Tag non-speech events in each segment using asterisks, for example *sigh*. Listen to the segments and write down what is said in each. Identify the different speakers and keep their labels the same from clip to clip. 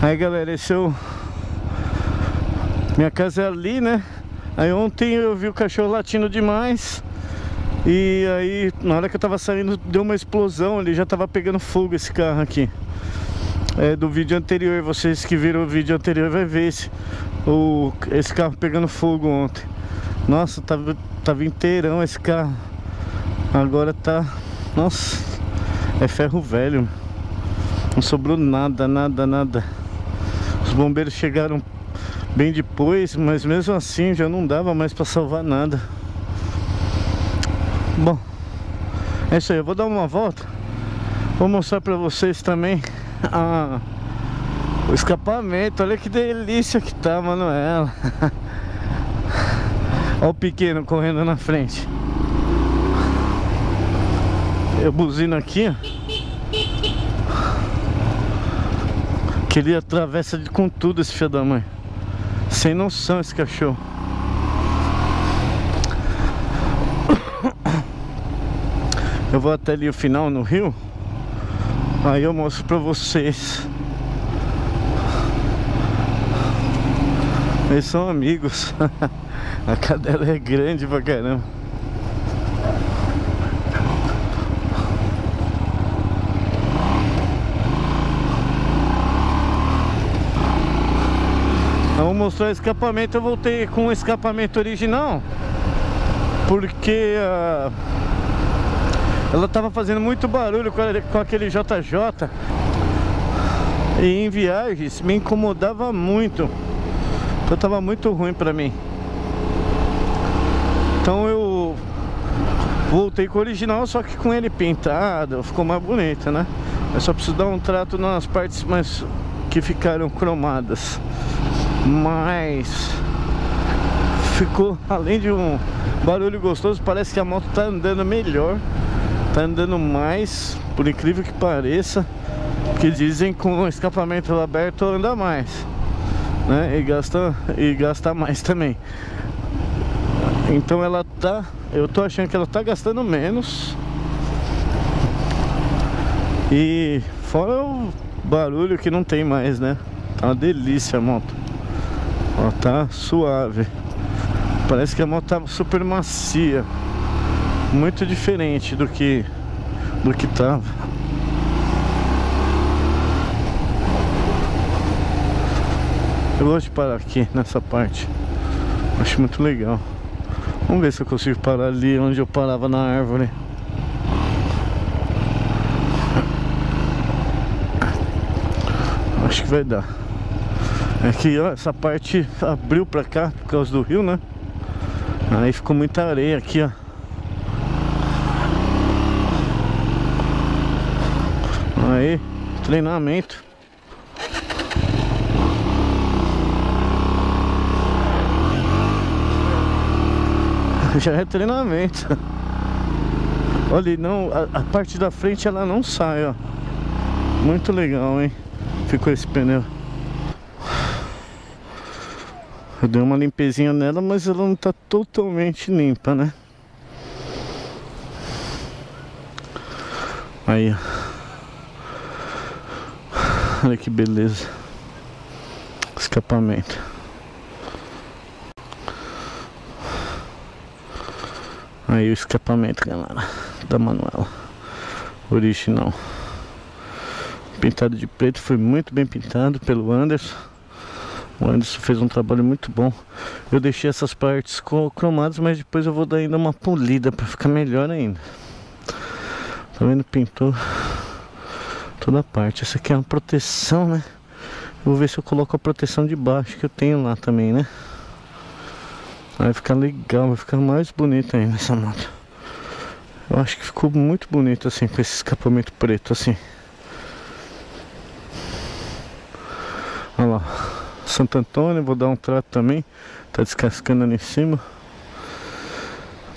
Speaker 1: Aí galera, esse é o... Minha casa é ali, né? Aí ontem eu vi o cachorro latindo demais. E aí, na hora que eu tava saindo, deu uma explosão Ele já tava pegando fogo esse carro aqui. É, Do vídeo anterior, vocês que viram o vídeo anterior vai ver esse, o, esse carro pegando fogo ontem. Nossa, tava, tava inteirão esse carro. Agora tá... Nossa, é ferro velho. Não sobrou nada, nada, nada Os bombeiros chegaram bem depois, mas mesmo assim já não dava mais para salvar nada. Bom, é isso aí, eu vou dar uma volta. Vou mostrar para vocês também a, o escapamento. Olha que delícia que tá, Manuela. *laughs* Olha o pequeno correndo na frente. Eu buzino aqui, ó. Que ele atravessa com tudo esse filho da mãe. Sem noção esse cachorro. *coughs* Eu vou até ali o final no rio. Aí eu mostro pra vocês. Eles são amigos. *laughs* A cadela é grande pra caramba. Mostrar o escapamento. Eu voltei com o escapamento original porque uh, ela estava fazendo muito barulho com, com aquele JJ e em viagens me incomodava muito. Então estava muito ruim para mim. Então eu voltei com o original, só que com ele pintado, ficou mais bonito, né? Eu só preciso dar um trato nas partes mais que ficaram cromadas mas ficou *laughs* além de um barulho gostoso parece que a moto tá andando melhor tá andando mais por incrível que pareça que dizem que com o escapamento aberto anda mais né e gasta e gasta mais também. Então ela tá eu tô achando que ela tá gastando menos. E fora o barulho que não tem mais né tá uma delícia a moto Ó, tá suave. Parece que a moto tá super macia. Muito diferente do que do que tava. Eu gosto de parar aqui nessa parte. Acho muito legal. Vamos ver se eu consigo parar ali onde eu parava na árvore. Acho que vai dar. É que ó, essa parte abriu pra cá por causa do rio, né? Aí ficou muita areia aqui, ó. Aí, treinamento. *laughs* Já é treinamento. Olha, não, a, a parte da frente ela não sai, ó. Muito legal, hein? Ficou esse pneu. Eu dei uma limpezinha nela, mas ela não tá totalmente limpa, né? Aí, Olha que beleza. Escapamento. Aí o escapamento, galera, da Manuela. Original. Pintado de preto, foi muito bem pintado pelo Anderson. O Anderson fez um trabalho muito bom. Eu deixei essas partes cromadas, mas depois eu vou dar ainda uma polida para ficar melhor ainda. Tá vendo? Pintou toda a parte. Essa aqui é uma proteção, né? vou ver se eu coloco a proteção de baixo que eu tenho lá também, né? Vai ficar legal, vai ficar mais bonito ainda essa moto. Eu acho que ficou muito bonito assim, com esse escapamento preto assim. Olha lá. Santo Antônio, vou dar um trato também. Tá descascando ali em cima.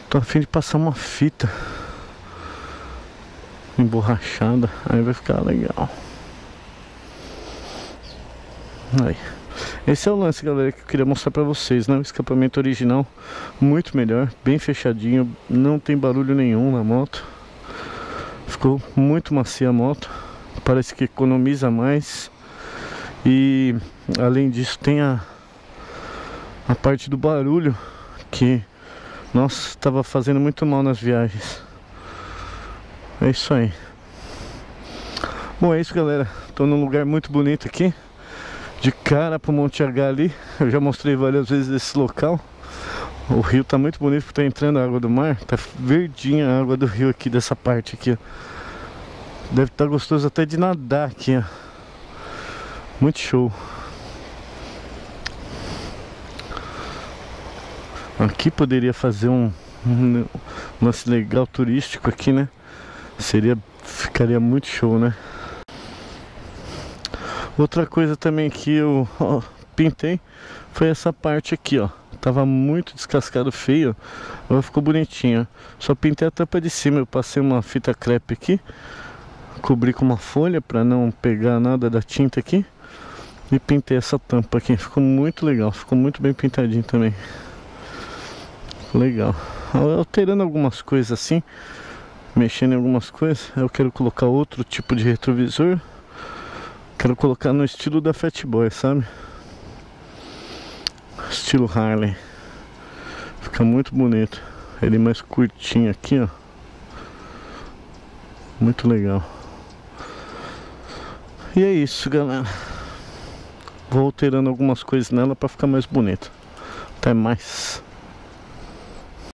Speaker 1: Tô a fim de passar uma fita emborrachada, aí vai ficar legal. Aí. Esse é o lance, galera, que eu queria mostrar pra vocês, né? O escapamento original, muito melhor, bem fechadinho, não tem barulho nenhum na moto. Ficou muito macia a moto, parece que economiza mais E além disso tem a, a parte do barulho que, nossa, estava fazendo muito mal nas viagens. É isso aí. Bom, é isso galera. Tô num lugar muito bonito aqui. De cara pro Monte H ali. Eu já mostrei várias vezes esse local. O rio tá muito bonito porque tá entrando a água do mar. Tá verdinha a água do rio aqui dessa parte aqui. Deve estar tá gostoso até de nadar aqui, ó. Muito show. Aqui poderia fazer um, um lance legal turístico aqui, né? Seria, ficaria muito show, né? Outra coisa também que eu ó, pintei foi essa parte aqui, ó. Tava muito descascado feio, agora ficou bonitinho. Só pintei a tampa de cima, eu passei uma fita crepe aqui, cobri com uma folha para não pegar nada da tinta aqui e pintei essa tampa aqui. Ficou muito legal, ficou muito bem pintadinho também. Legal. Alterando algumas coisas assim, mexendo em algumas coisas, eu quero colocar outro tipo de retrovisor. Quero colocar no estilo da Fatboy, sabe? Estilo Harley. Fica muito bonito. Ele mais curtinho aqui, ó. Muito legal. E é isso, galera. Vou alterando algumas coisas nela para ficar mais bonito. Até mais.